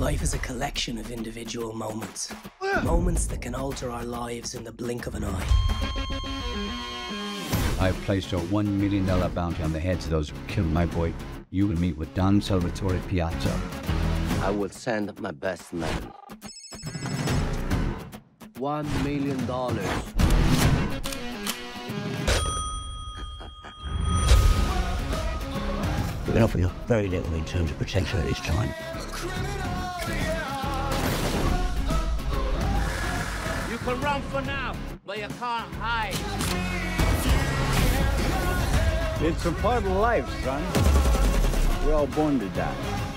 Life is a collection of individual moments. Oh, moments that can alter our lives in the blink of an eye. I've placed a one million dollar bounty on the heads of those who killed my boy. You will meet with Don Salvatore Piazza. I will send my best man. One million We can offer you very little in terms of protection at this time. You can run for now, but you can't hide. It's a part of life, son. We're all born to die.